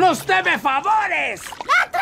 ¡Nos debe favores! ¡Ah,